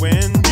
Rest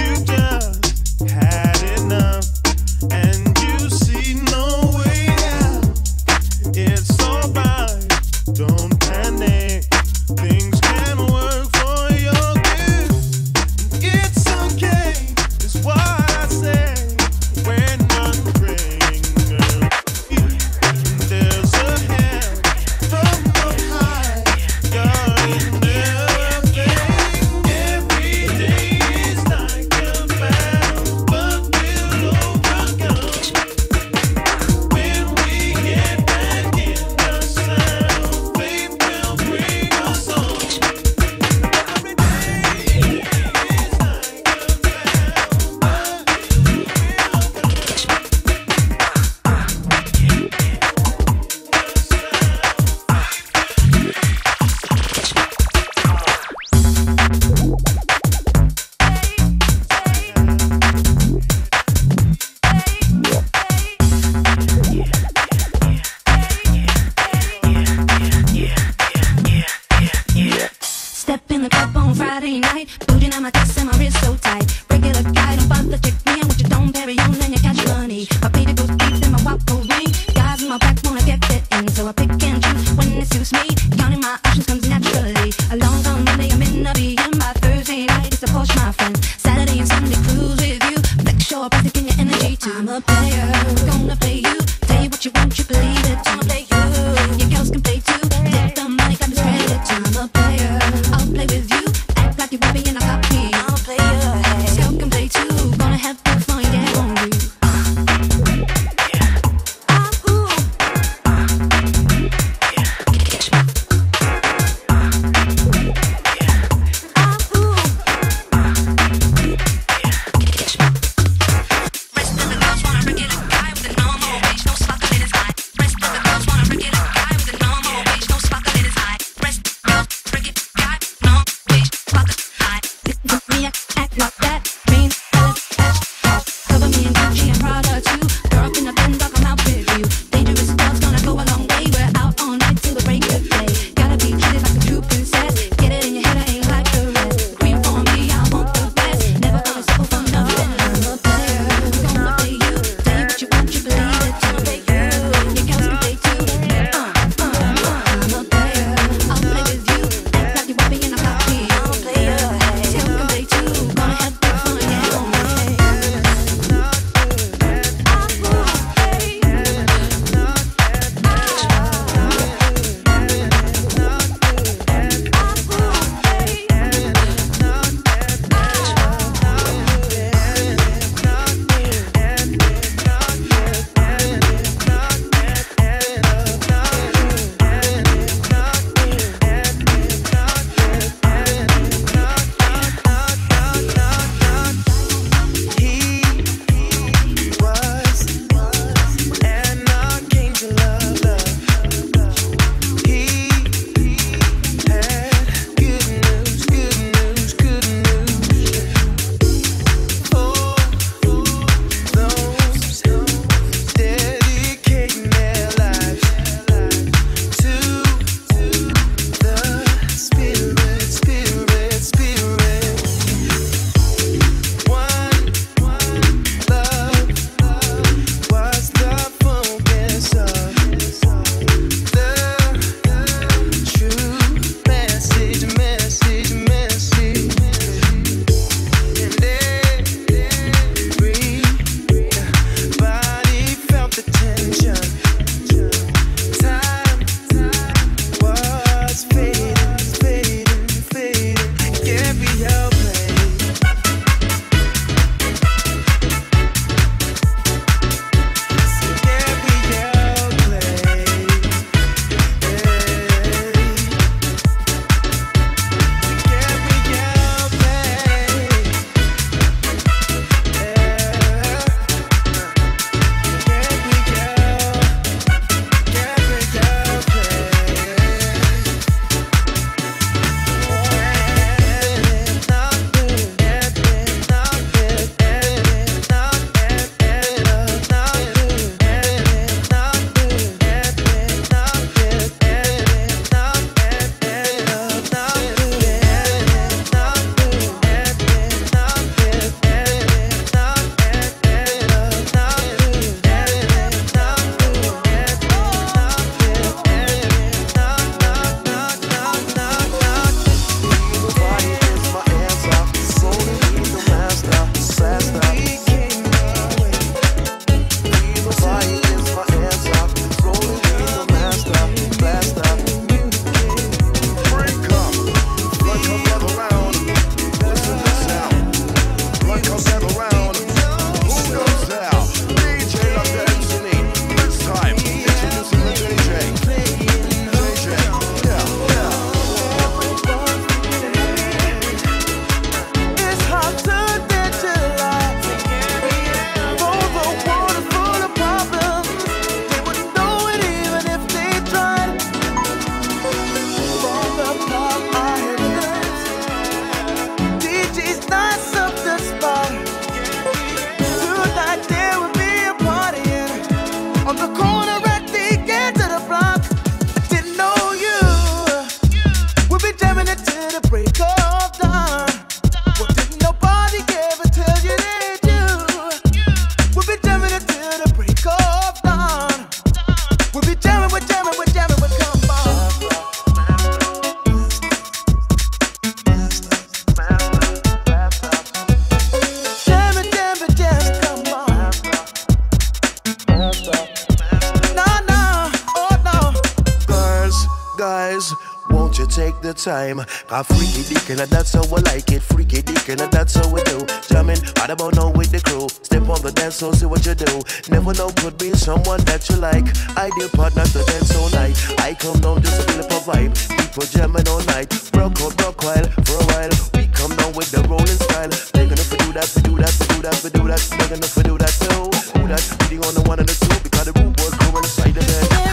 time. Got freaky dick and that's how I like it. Freaky dick and that's how we do. Jamming, right about now with the crew. Step on the dance floor, see what you do. Never know, could be someone that you like. Ideal partner to dance all night. I come down just to feel a vibe. People jamming all night. Broke out, broke while for a while. We come down with the rolling style. They're gonna do that, we do that, we do that, we do that. They're gonna do that too. Do that, beating on the one and the two because the root boy crew inside the bed.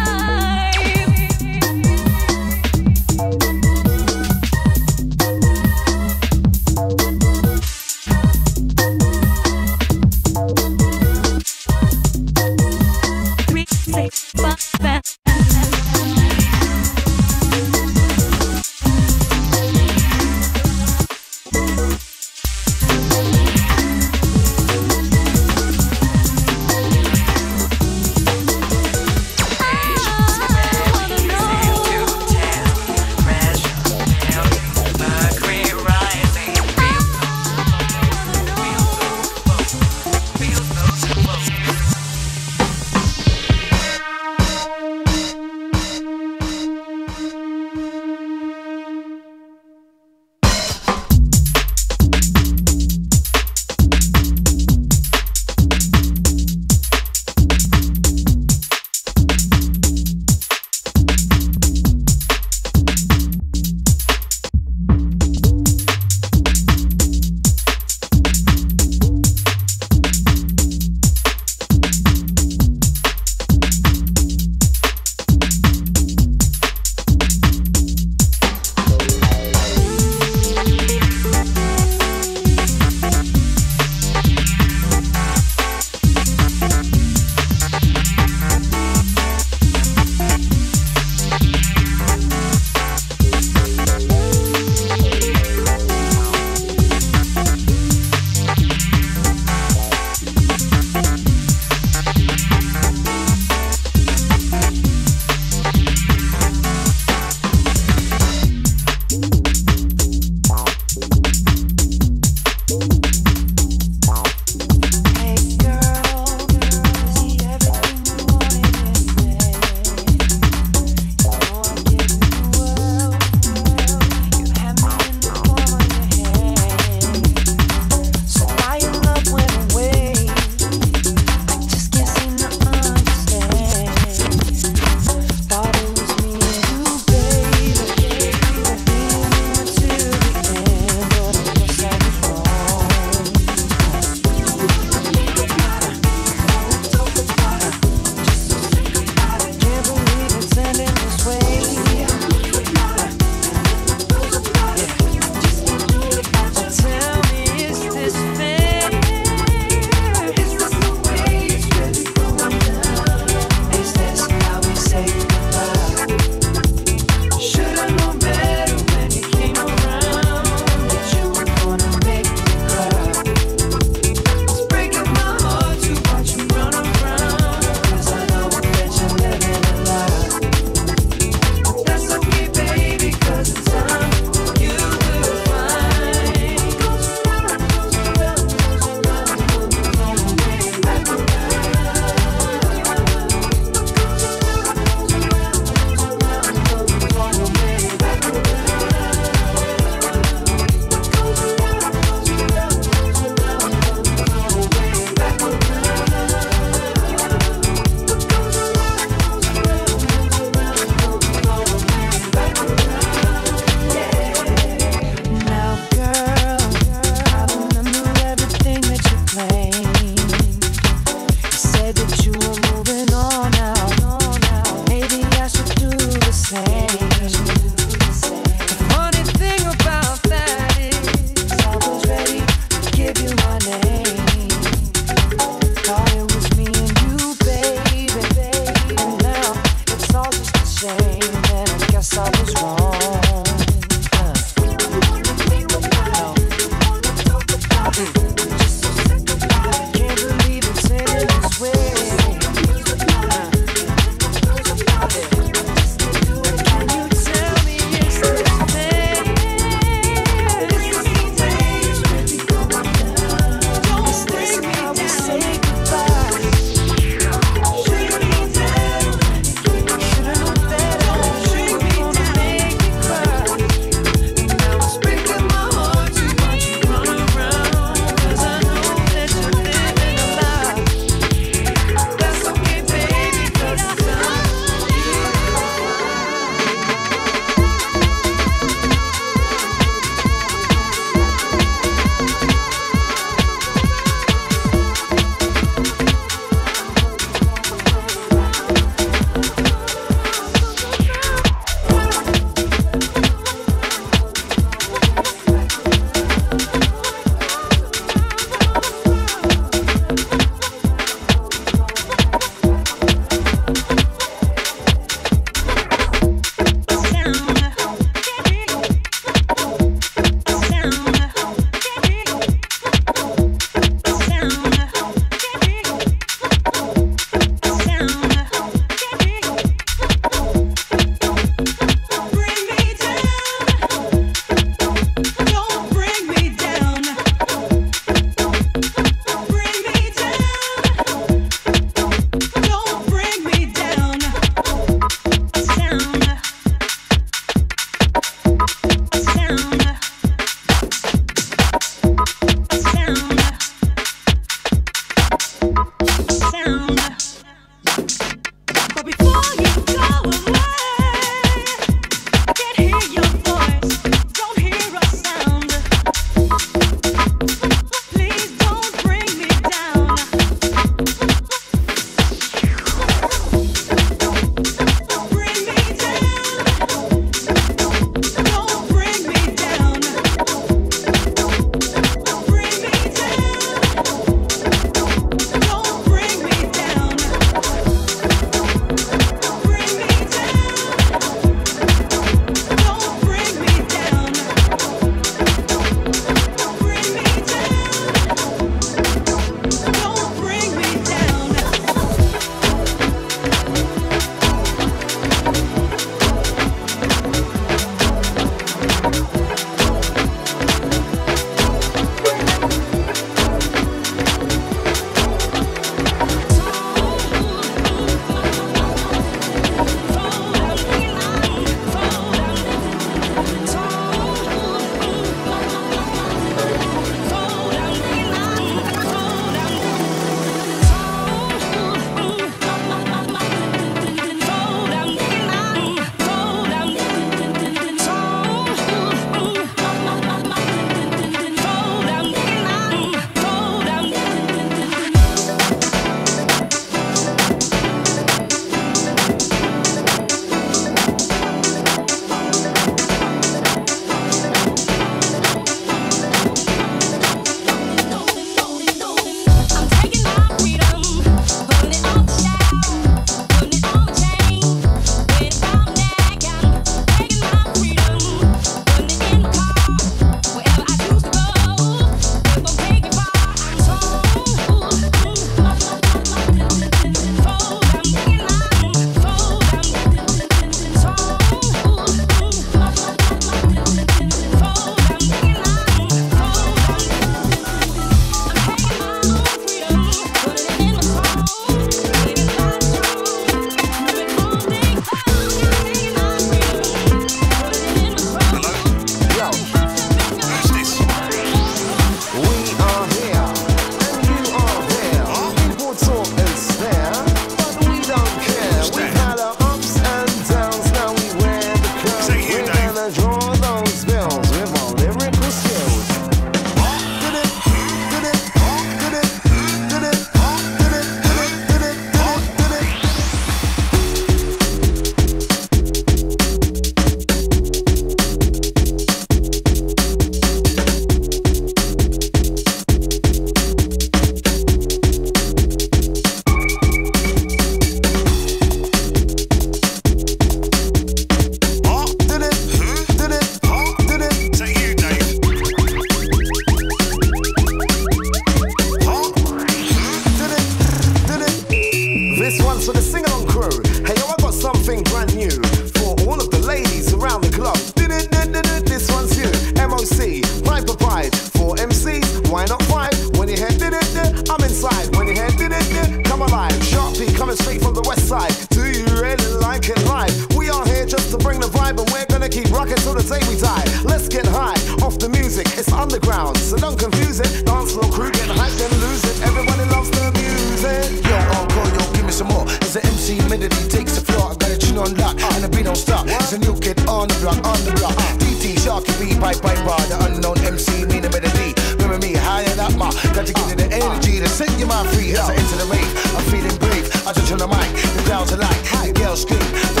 on the block, on the block. Uh, DT, Sharky B, Pipe, Pipe Bar, the unknown MC, meaning melody. Remember me, higher than my. Got to give you the energy to set your mind free as I enter the rave. I'm feeling brave. I touch on the mic, the crowds are like the girls scream.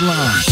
Baseline.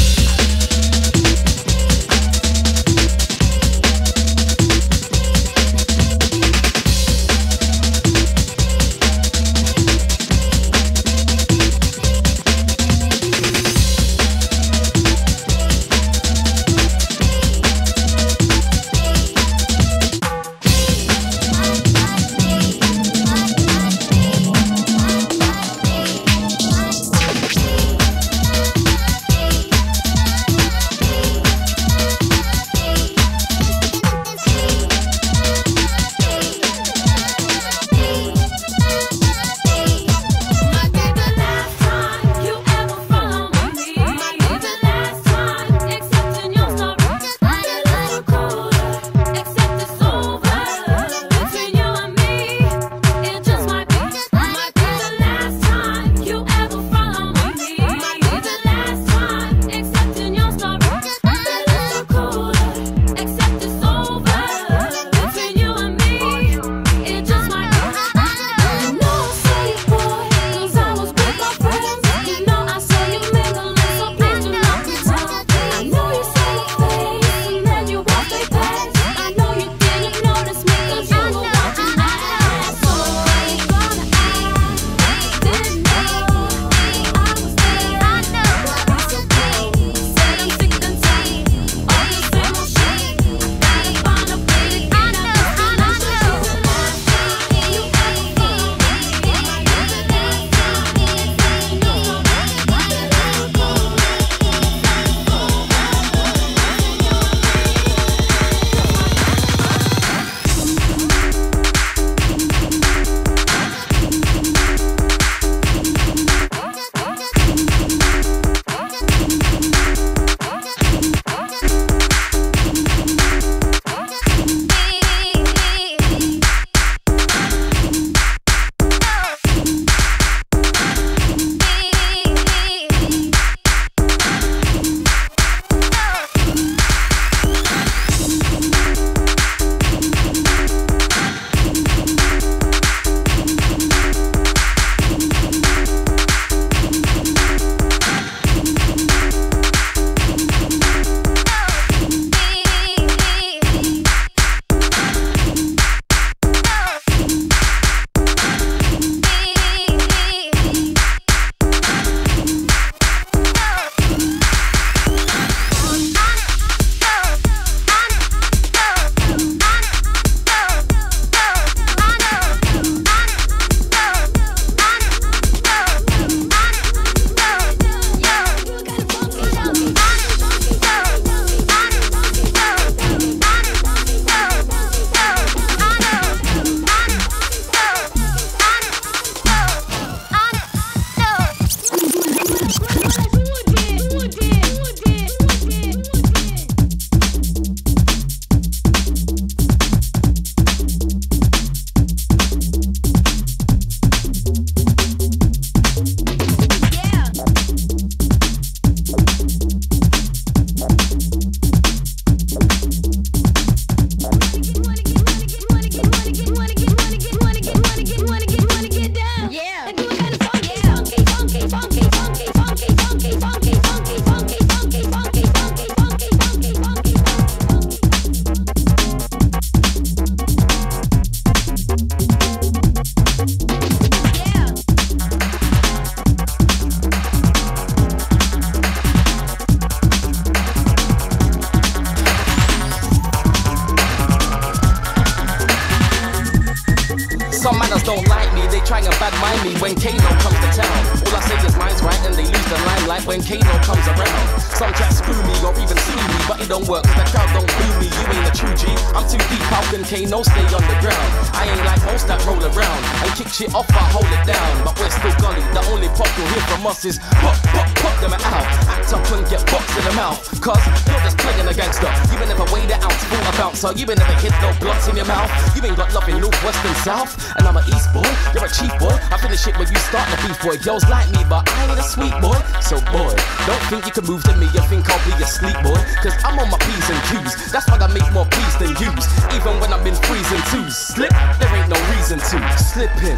So boy, don't think you can move to me. You think I'll be asleep, sleep boy. Cause I'm on my P's and Q's. That's why I make more P's than U's. Even when I'm in freezing twos. Slip, there ain't no reason to. Slipping.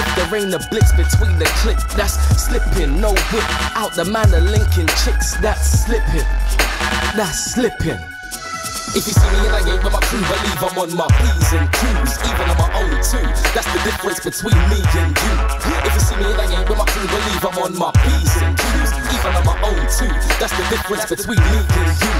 If there ain't a blitz between the click, that's slipping. No whip out the man of linking chicks, that's slipping. That's slipping. If you see me in a game with my crew, believe I'm on my P's and Q's, even on my own too. That's the difference between me and you. If you see me in a game with my crew, believe I'm on my P's and Q's, even on my own too. That's the difference between me and you.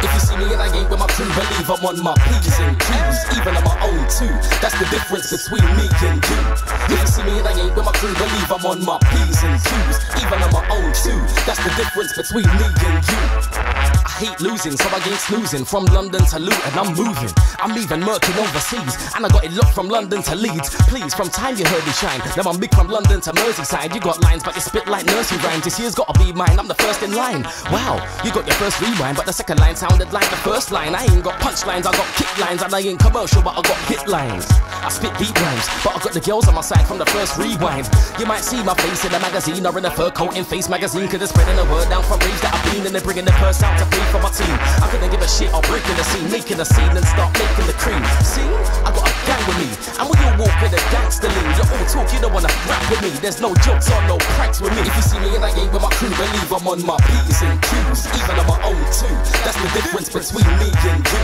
If you see me in a game with my crew, believe I'm on my P's and Q's, even on my own too. That's the difference between me and you. If you see me in a game with my crew, believe I'm on my P's and Q's, even on my own too. That's the difference between me and you. Hate losing, so I ain't snoozing. From London to Luton, I'm moving. I'm even murking overseas, and I got it locked from London to Leeds. Please, from time you heard me shine. Now I'm big from London to Merseyside. You got lines, but you spit like nursery rhymes. This year's gotta be mine. I'm the first in line. Wow, you got your first rewind, but the second line sounded like the first line. I ain't got punchlines, I got kick lines, and I ain't commercial, but I got hit lines. I spit beat rhymes, but I got the girls on my side from the first rewind. You might see my face in a magazine or in a fur coat in Face magazine, cause it's spreading the word down from raves that I've been, and they're bringing the purse out to pay for my team. I couldn't give a shit, I'll break in the scene, making a scene and start making the cream. See, I got a gang with me, and when you walk with a gangster lean, You're all talk, you don't wanna rap with me. There's no jokes or no pranks with me. If you see me in a game with my crew, believe I'm on my P's and Q's, even on my own too. That's the difference between me and you.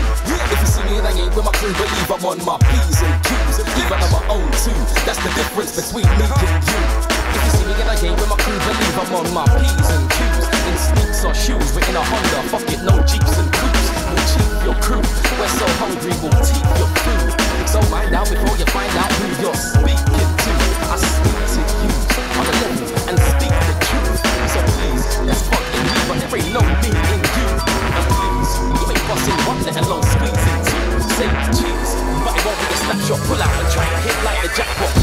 If you see me in a game with my crew, believe I'm on my P's and Q's, even on my own too. That's the difference between me and you. If you see me in a game with my crew, believe I'm on my P's shoes, we're in a Honda, fuck it, no Jeeps and coupes. We'll cheat your crew, we're so hungry, we'll teeth your food. So find out before you find out who you're speaking to. I speak to you on the level and speak the truth. So please, let's fucking leave, but there ain't no me in you. And please, you ain't busting one, let alone squeezing two. Say cheese, but it won't be a snapshot, pull out and try and hit like the jackpot.